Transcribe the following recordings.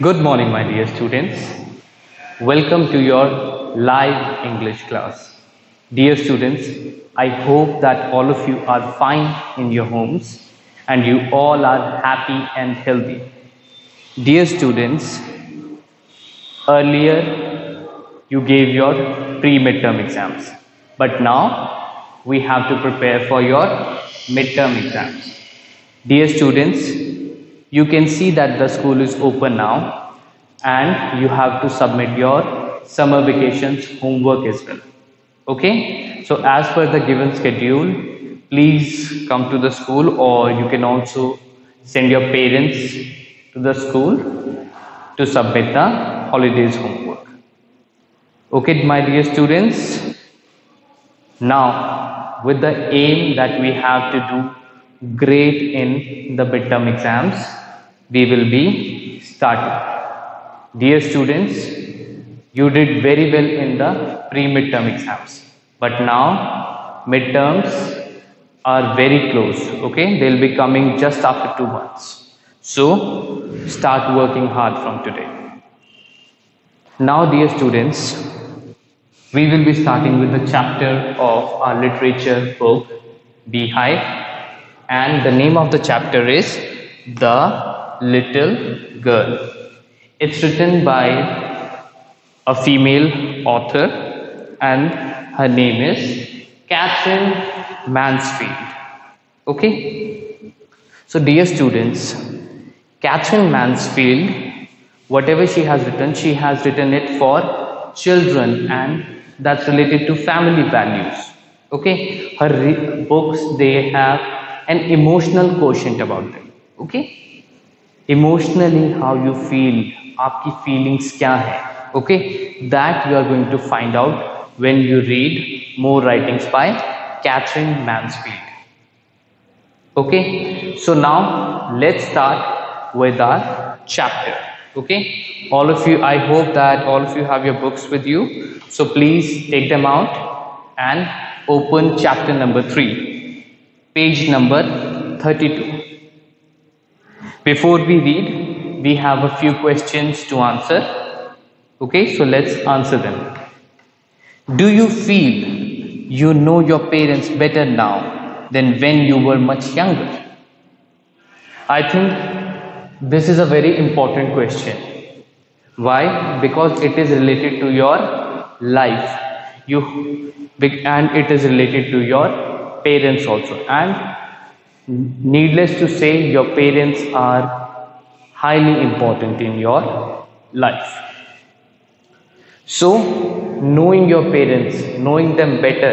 Good morning, my dear students. Welcome to your live English class. Dear students, I hope that all of you are fine in your homes and you all are happy and healthy. Dear students, earlier you gave your pre midterm exams, but now we have to prepare for your midterm exams. Dear students, you can see that the school is open now and you have to submit your summer vacations homework as well. Okay? So as per the given schedule please come to the school or you can also send your parents to the school to submit the holidays homework. Okay my dear students? Now with the aim that we have to do great in the midterm exams. We will be starting. Dear students you did very well in the pre midterm exams. But now midterms are very close okay? They'll be coming just after 2 months. So start working hard from today. Now dear students we will be starting with the chapter of our literature book beehive and the name of the chapter is The Little Girl. It's written by a female author and her name is Katherine Mansfield. Okay? So, dear students, Katherine Mansfield, whatever she has written, she has written it for children and that's related to family values. Okay? Her books, they have an emotional quotient about them okay? Emotionally how you feel aapki feelings kya hai okay? That you are going to find out when you read more writings by Katherine Mansfield okay? So now let's start with our chapter okay? All of you i hope that all of you have your books with you. So please take them out and open chapter number 3 page number 32. Before we read, we have a few questions to answer. Okay, so let's answer them. Do you feel you know your parents better now than when you were much younger? I think this is a very important question. Why? Because it is related to your life. You and it is related to your parents also. And needless to say your parents are highly important in your life. So knowing your parents knowing them better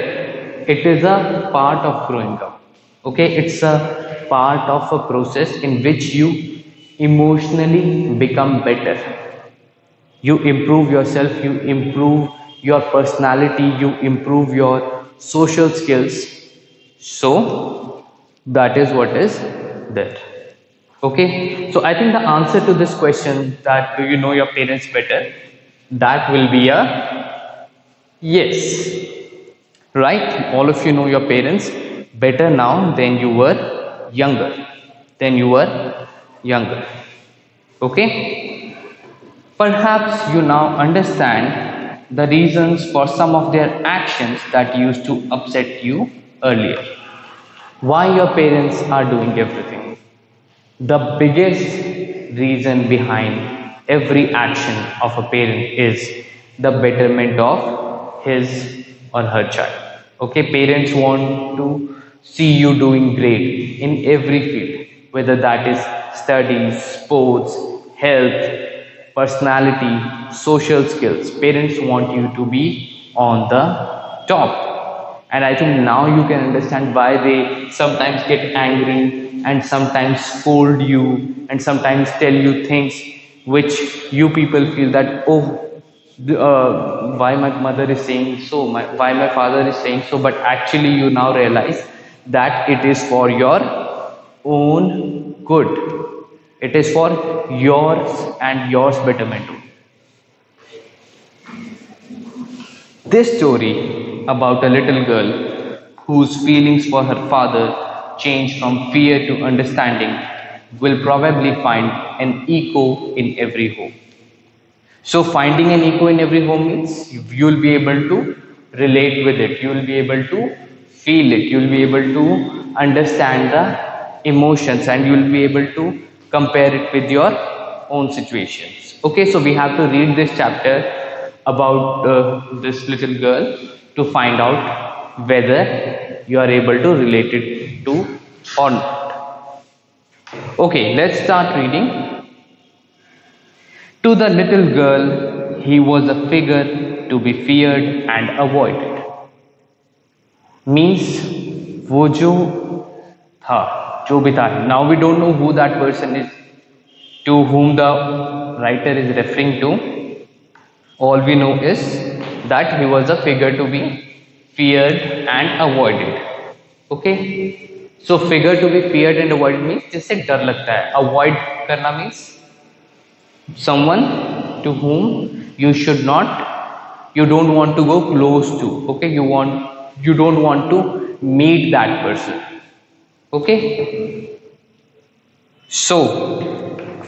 it is a part of growing up. Okay? It's a part of a process in which you emotionally become better. You improve yourself you improve your personality you improve your social skills so that is what is there okay? So i think the answer to this question that do you know your parents better? That will be a yes. Right? All of you know your parents better now than you were younger. Than you were younger. Okay? Perhaps you now understand the reasons for some of their actions that used to upset you earlier. Why your parents are doing everything. The biggest reason behind every action of a parent is the betterment of his or her child. Okay, parents want to see you doing great in every field, whether that is studies, sports, health, personality, social skills. Parents want you to be on the top and i think now you can understand why they sometimes get angry and sometimes scold you and sometimes tell you things which you people feel that oh uh, why my mother is saying so my, why my father is saying so. But actually you now realize that it is for your own good. It is for yours and yours betterment this story about a little girl whose feelings for her father change from fear to understanding will probably find an echo in every home. So finding an echo in every home means you will be able to relate with it. You will be able to feel it. You will be able to understand the emotions and you will be able to compare it with your own situations. Okay, so we have to read this chapter about uh, this little girl to find out whether you are able to relate it to or not. Okay, let's start reading. To the little girl, he was a figure to be feared and avoided. Means वो जो था जो भी था now we don't know who that person is to whom the writer is referring to all we know is that he was a figure to be feared and avoided okay so figure to be feared and avoided means जिससे डर लगता है avoid करना means someone to whom you should not you don't want to go close to okay you want you don't want to meet that person okay so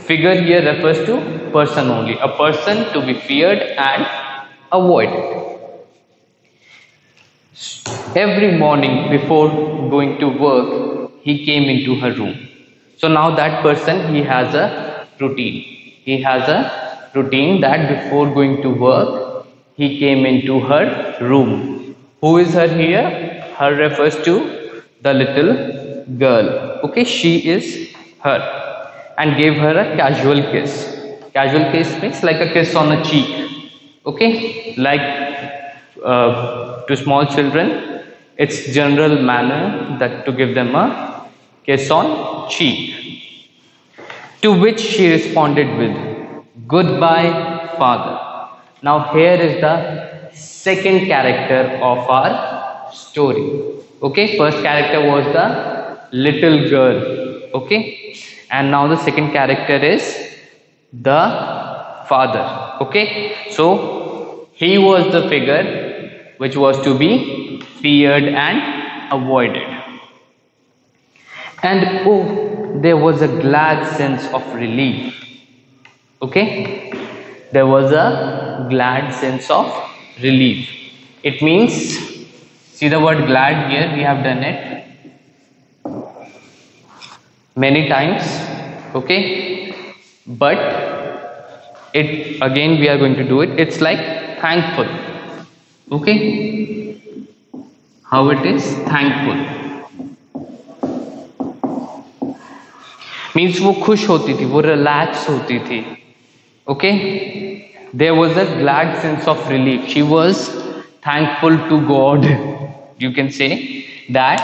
figure here refers to person only a person to be feared and avoided. Every morning before going to work he came into her room. So now that person he has a routine. He has a routine that before going to work he came into her room. Who is her here? Her refers to the little girl. Okay she is her and gave her a casual kiss. Casual kiss means like a kiss on the cheek okay? Like uh, to small children it's general manner that to give them a kiss on cheek. To which she responded with goodbye father. Now here is the second character of our story okay? First character was the little girl okay and now the second character is the father. Okay? So he was the figure which was to be feared and avoided. And oh there was a glad sense of relief. Okay? There was a glad sense of relief. It means see the word glad here we have done it many times okay but it again we are going to do it it's like thankful okay how it is thankful means वो खुश होती थी वो relax होती थी okay there was a glad sense of relief she was thankful to God. You can say that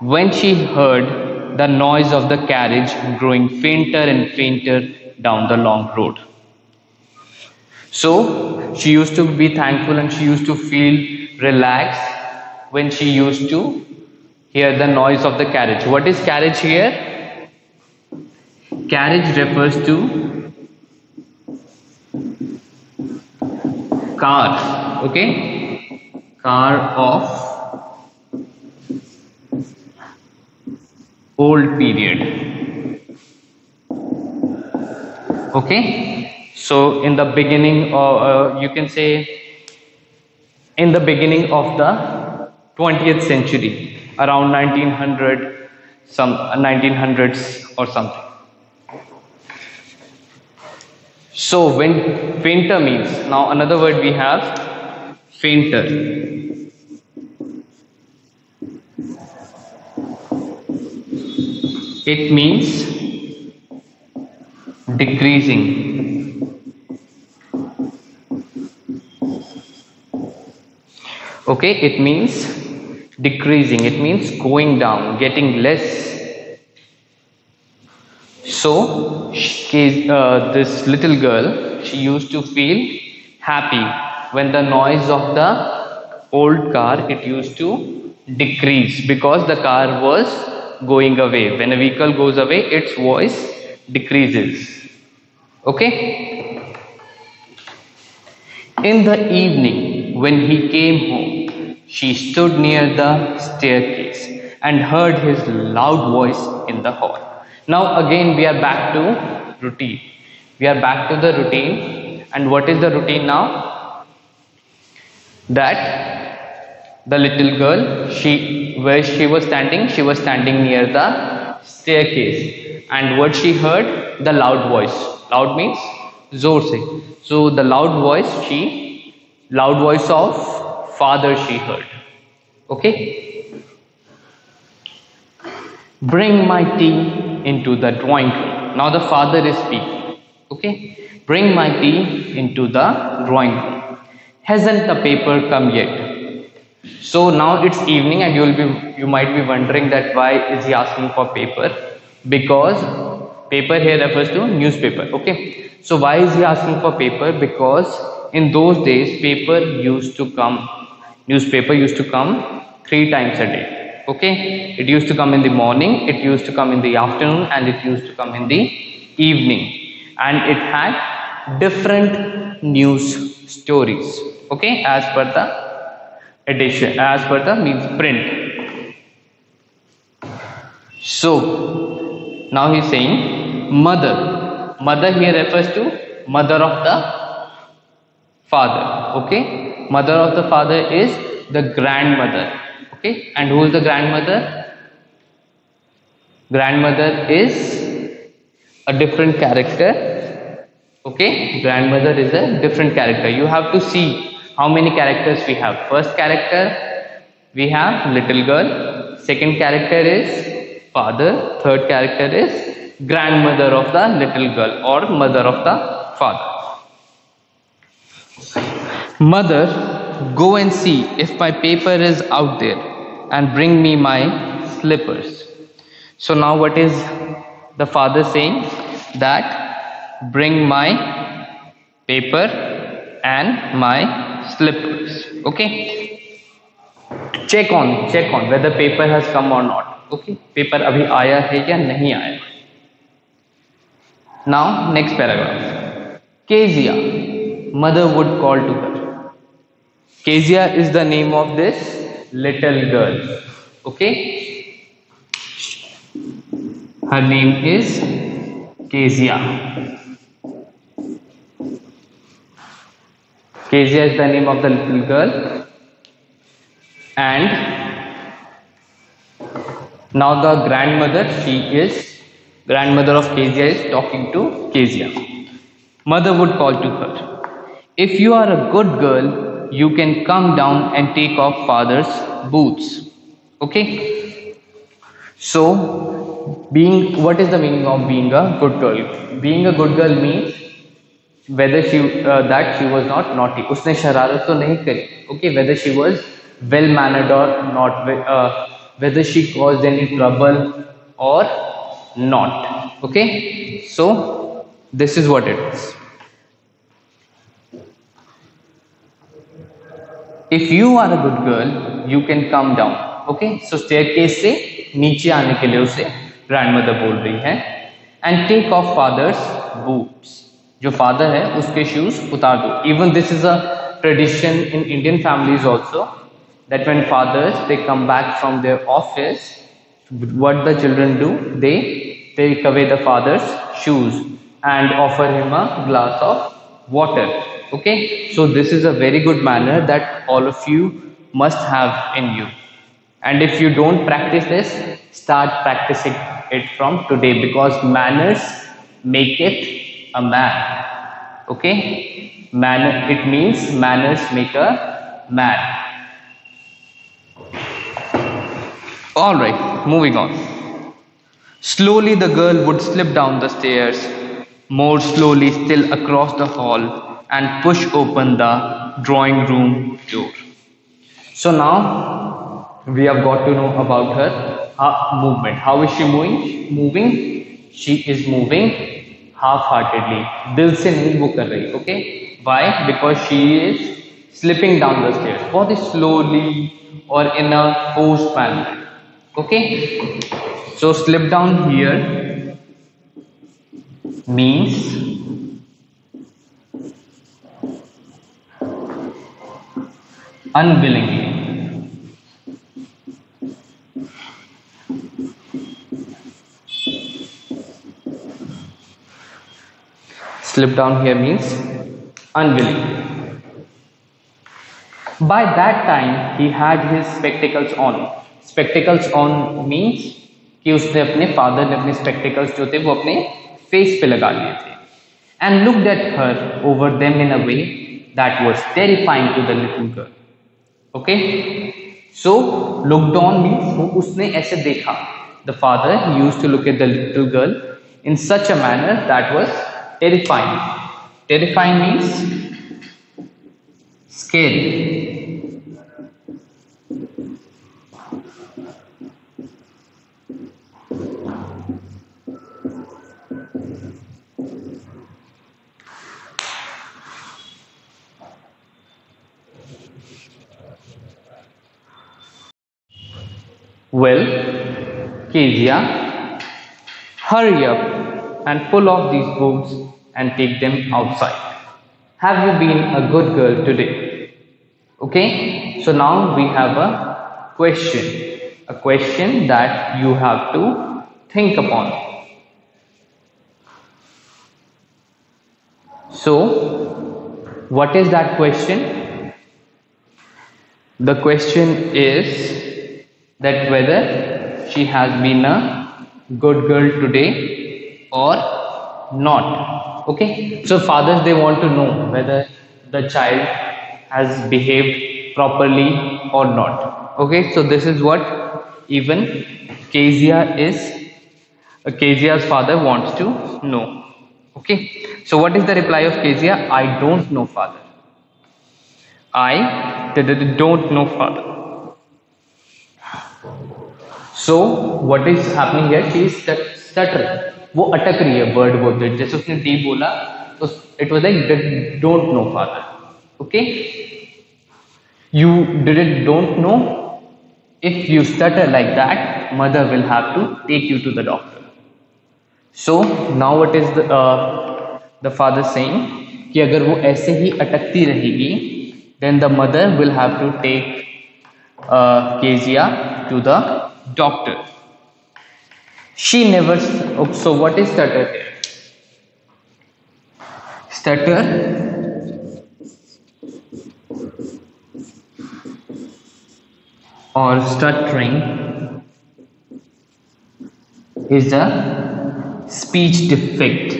when she heard the noise of the carriage growing fainter and fainter down the long road. So she used to be thankful and she used to feel relaxed when she used to hear the noise of the carriage. What is carriage here? Carriage refers to car, okay car of old period. Okay? So in the beginning or uh, you can say in the beginning of the 20th century around 1900 some 1900s or something. So when fainter means now another word we have fainter it means decreasing. Okay it means decreasing. It means going down getting less. So she, uh, this little girl she used to feel happy. When the noise of the old car it used to decrease because the car was going away. When a vehicle goes away its voice decreases. Okay? In the evening when he came home she stood near the staircase and heard his loud voice in the hall. Now again we are back to routine. We are back to the routine. And what is the routine now? That the little girl she where she was standing she was standing near the staircase. And what she heard? The loud voice. Loud means zor se. So the loud voice she loud voice of father she heard. Okay? Bring my tea into the drawing room. Now the father is speaking. Okay? Bring my tea into the drawing room. Hasn't the paper come yet so now it's evening and you will be you might be wondering that why is he asking for paper? Because paper here refers to newspaper okay? So why is he asking for paper? Because in those days paper used to come newspaper used to come three times a day okay? It used to come in the morning it used to come in the afternoon and it used to come in the evening. And it had different news stories okay? As per the edition as per the means print. So now he is saying mother. Mother here refers to mother of the father okay? Mother of the father is the grandmother okay? And who is the grandmother? Grandmother is a different character okay? Grandmother is a different character. You have to see how many characters we have? First character we have little girl. Second character is father. Third character is grandmother of the little girl or mother of the father. Mother go and see if my paper is out there and bring me my slippers. So now what is the father saying? That bring my paper and my slippers okay check on check on whether paper has come or not okay paper abhi aaya hai ya nahi aaya now next paragraph kezia mother would call to her kezia is the name of this little girl okay her name is kezia kezia is the name of the little girl. And now the grandmother she is grandmother of kezia is talking to kezia mother would call to her. If you are a good girl you can come down and take off father's boots. Okay? So being what is the meaning of being a good girl? Being a good girl means whether she uh, that she was not naughty उसने शरारत तो नहीं करी okay whether she was well mannered or not uh, whether she caused any trouble or not okay so this is what it is if you are a good girl you can come down okay so staircase से नीचे आने के लिए उसे grandmother बोल रही है and take off father's boots जो फादर है उसके शूज उतार दो even this is a tradition in Indian families also that when fathers they come back from their office what the children do they take away the father's shoes and offer him a glass of water okay so this is a very good manner that all of you must have in you and if you don't practice this start practicing it from today because manners make it a man. Okay? Man it means manners make a man. All right moving on. Slowly the girl would slip down the stairs more slowly still across the hall and push open the drawing room door. So now we have got to know about her uh, movement. How is she moving? Moving? She is moving half heartedly दिल से नहीं वो कर रही okay why because she is slipping down the stair बहुत ही slowly और in a force manner okay so slip down here means unwillingly slip down here means unwilling by that time he had his spectacles on spectacles on means कि उसने अपने father ने अपने spectacles जो थे वो अपने फेस पे लगा लिए थे and looked at her over them in a way that was terrifying to the little girl okay so looked on means वो उसने ऐसे देखा the father use to look at the little girl in such a manner that was terrifying. Terrifying means scary well Kezia hurry up and pull off these boots and take them outside. Have you been a good girl today? Okay, so now we have a question, a question that you have to think upon. So, what is that question? The question is that whether she has been a good girl today or not. Okay? So fathers they want to know whether the child has behaved properly or not. Okay? So this is what even Kezia is uh, Kezia's father wants to know. Okay? So what is the reply of Kezia? I don't know father. I don't know father. So what is happening here? She is stuttering. वो अटक रही है word वो that जैसे उसने दे बोला तो it was like don't know father okay you didn't don't know if you stutter like that mother will have to take you to the doctor so now what is the father saying कि अगर वो ऐसे ही अटकती रहेगी then the mother will have to take Kezia to the doctor She never, oh, so what is stutter here? Stutter or stuttering is a speech defect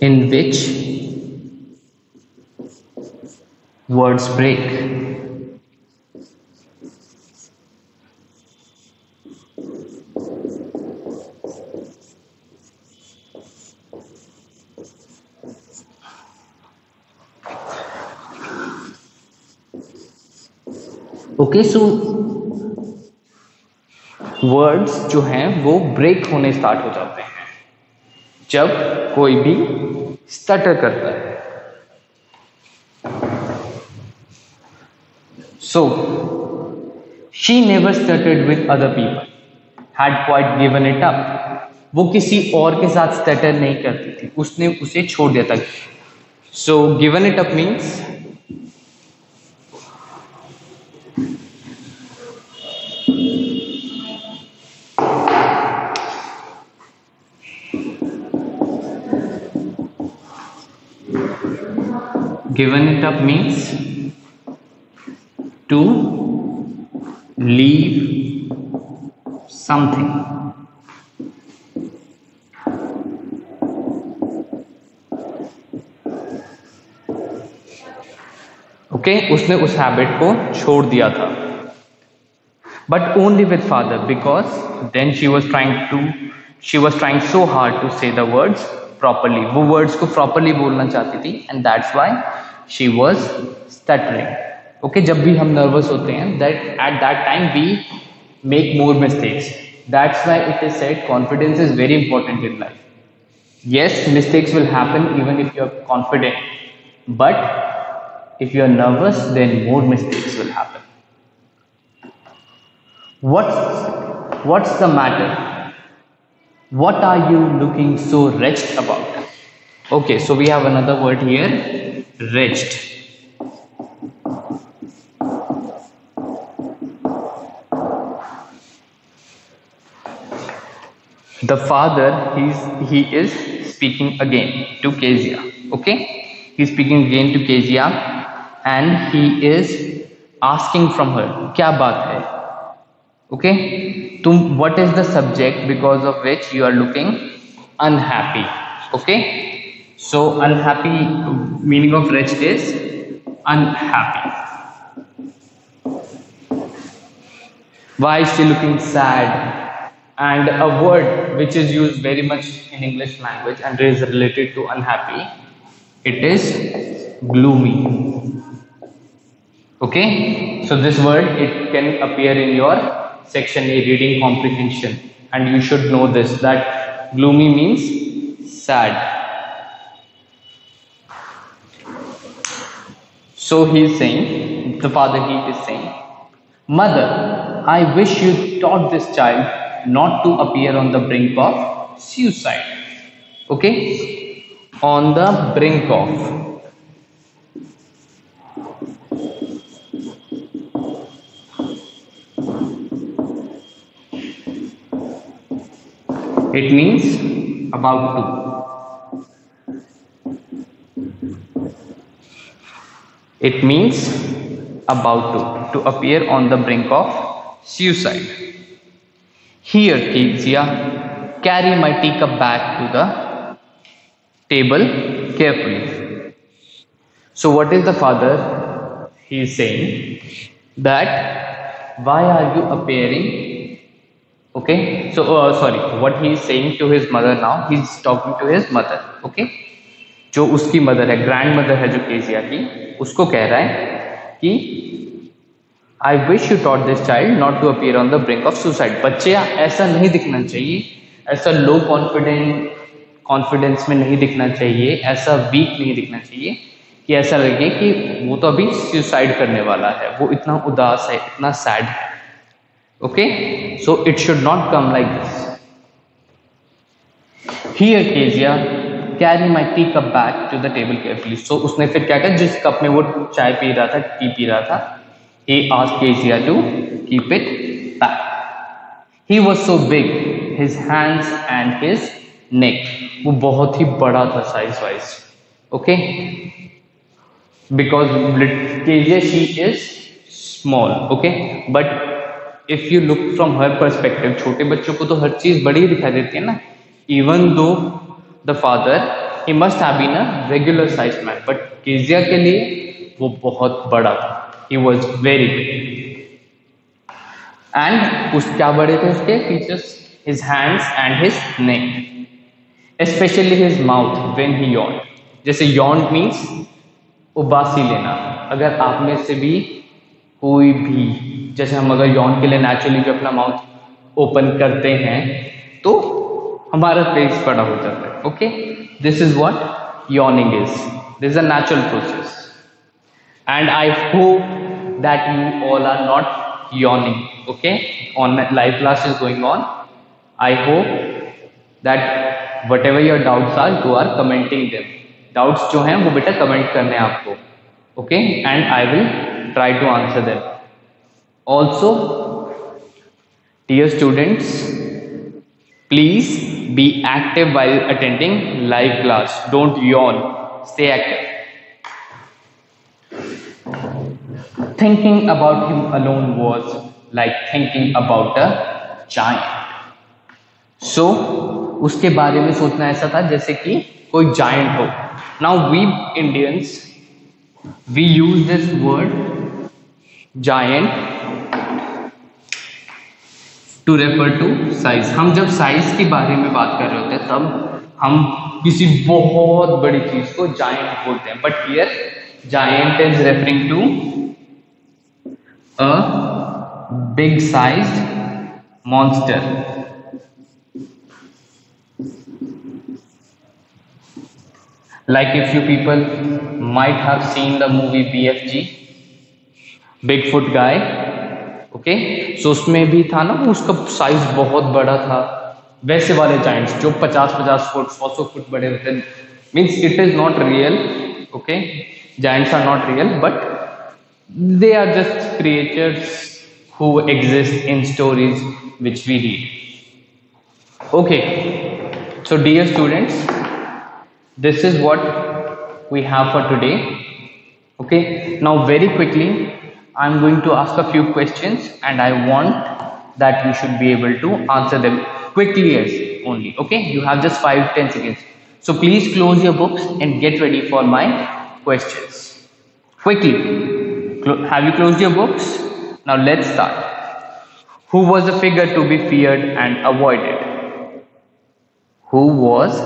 in which words break. Okay so words जो हैं वो break होने start हो जाते हैं। जब कोई भी स्टटर करता है। So, she never stuttered with other people, had quite given it up. वो किसी और के साथ स्टटर नहीं करती थी। उसने उसे छोड़ दिया था। So given it up means given it up means to leave something okay okay? उसने उस हैबिट को छोड़ दिया था but only with father because then she was trying to she was trying so hard to say the words properly वो words को properly बोलना चाहती थी and that's why she was stuttering okay जब भी हम नर्वस होते हैं that at that time we make more mistakes that's why it is said confidence is very important in life yes mistakes will happen even if you're confident but if you're nervous then more mistakes will happen what's what's the matter what are you looking so wretched about Okay so we have another word here wretched. The father he's he is speaking again to kezia okay? He's speaking again to kezia and he is asking from her kya baat hai? Okay? Tum what is the subject because of which you are looking unhappy okay so unhappy meaning of wretched is unhappy why is she looking sad and a word which is used very much in English language and is related to unhappy, it is gloomy. Okay, so this word it can appear in your section A reading comprehension, and you should know this that gloomy means sad. So he is saying, the father he is saying, Mother, I wish you taught this child not to appear on the brink of suicide. Okay? On the brink of. It means about to it means about to to appear on the brink of suicide here, Kezia, carry my teacup back to the table carefully. So, what is the father? He is saying that why are you appearing? Okay, so uh, sorry, what he is saying to his mother now, he is talking to his mother. Okay, जो उसकी mother है grand mother है जो Kezia की, उसको कह रहा है कि I wish you taught this child not to appear on the brink of suicide बच्चे, ऐसा नहीं दिखना चाहिए, ऐसा लो कॉन्फिडेंट कॉन्फिडेंस में नहीं दिखना चाहिए, ऐसा वीक नहीं दिखना चाहिए कि ऐसा लगे कि वो तो अभी सुसाइड करने वाला है, वो इतना उदास है, इतना सैड है। Okay so it should not come like this here Kezia carry my tea cup back to the table carefully so उसने फिर क्या किया जिस कप में वो चाय पी रहा था टी पी रहा था He asked Kezia to keep it back. He was so big, his hands and his neck. वो बहुत ही बड़ा था size wise. Okay? Because Kezia she is small. Okay? But if you look from her perspective, छोटे बच्चों को तो हर चीज़ बड़ी ही दिखाई देती है ना Even though father he must have been a regular sized man, but Kezia के लिए वो बहुत बड़ा था he was very big and उस क्या बड़े थे उसके features his hands and his neck especially his mouth when he yawned जैसे yawned means उबासी लेना अगर आप में से भी कोई भी जैसे हम अगर यौन के लिए नेचुरली भी अपना माउथ ओपन करते हैं तो हमारा फेस बड़ा हो जाता है okay this is what yawning is this is a natural process and i hope that you all are not yawning okay on live class is going on i hope that whatever your doubts are you are commenting them doubts जो हैं वो बेटा comment करने हैं आपको okay and i will try to answer them also dear students Please be active while attending live class don't yawn stay active thinking about him alone was like thinking about a giant. So उसके बारे में सोचना ऐसा था जैसे कि कोई giant हो. Now we Indians we use this word giant to refer to size हम जब साइज़ के बारे में बात कर रहे होते हैं, तब हम किसी बहुत बड़ी चीज़ को जायंट बोलते हैं. But here giant is referring to a big size monster like if you people might have seen the movie B F G big foot guy okay so उसमें भी था ना उसका साइज़ बहुत बड़ा था। वैसे वाले जाइंट्स जो 50 50 फुट सौ सौ फुट बड़े होते हैं। Means it is not real okay giants are not real but they are just creators who exist in stories which we read okay so dear students this is what we have for today okay now very quickly i'm going to ask a few questions and i want that you should be able to answer them quickly as only okay? You have just 5 10 seconds. So please close your books and get ready for my questions. Quickly. Have you closed your books? Now let's start. Who was a figure to be feared and avoided? Who was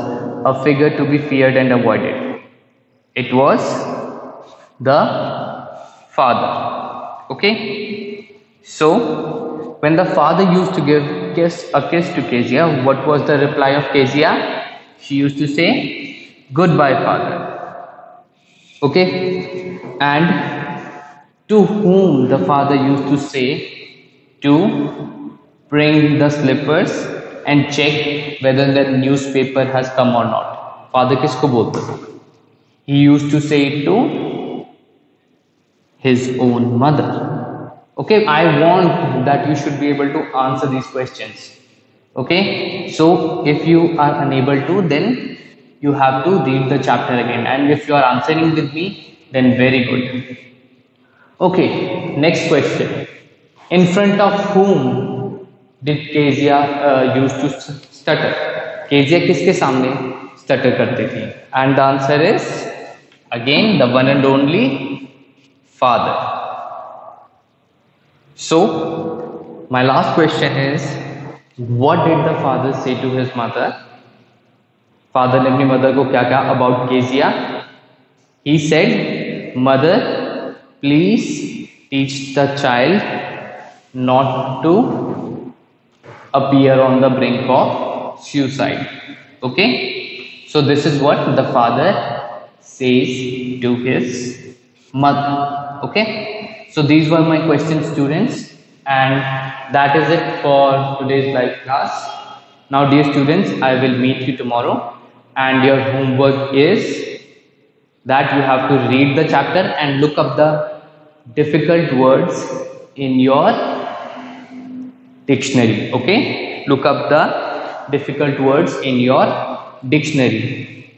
a figure to be feared and avoided? It was the father okay? So when the father used to give kiss a kiss to Kezia what was the reply of Kezia? She used to say goodbye father. Okay? And to whom the father used to say to bring the slippers and check whether the newspaper has come or not. Father kisko bolta he used to say it to his own mother. Okay i want that you should be able to answer these questions. Okay so if you are unable to then you have to read the chapter again. And if you are answering with me then very good. Okay next question. In front of whom did kezia uh, used to stutter? Kezia kiske samne stutter karte thi? And the answer is again the one and only father so, my last question is what did the father say to his mother? Father ने अपनी mother को क्या कहा about Kezia? He said, Mother, please teach the child not to appear on the brink of suicide. Okay? So, this is what the father says to his mother. Okay? So, these were my questions, students, and that is it for today's live class. Now, dear students, I will meet you tomorrow, and your homework is that you have to read the chapter and look up the difficult words in your dictionary. Okay, look up the difficult words in your dictionary.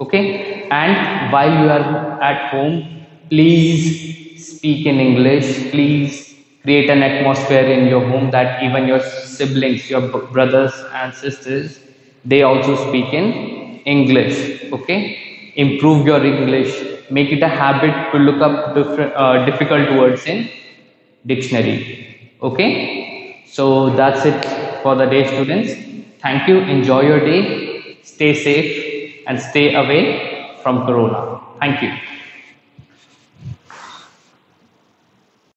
Okay, and while you are at home, please speak in English. Please create an atmosphere in your home that even your siblings, your brothers and sisters, they also speak in English. Okay, improve your English. Make it a habit to look up different uh, difficult words in dictionary. Okay, so that's it for the day, students. Thank you. Enjoy your day. Stay safe and stay away from Corona. Thank you.